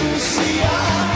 anunciar.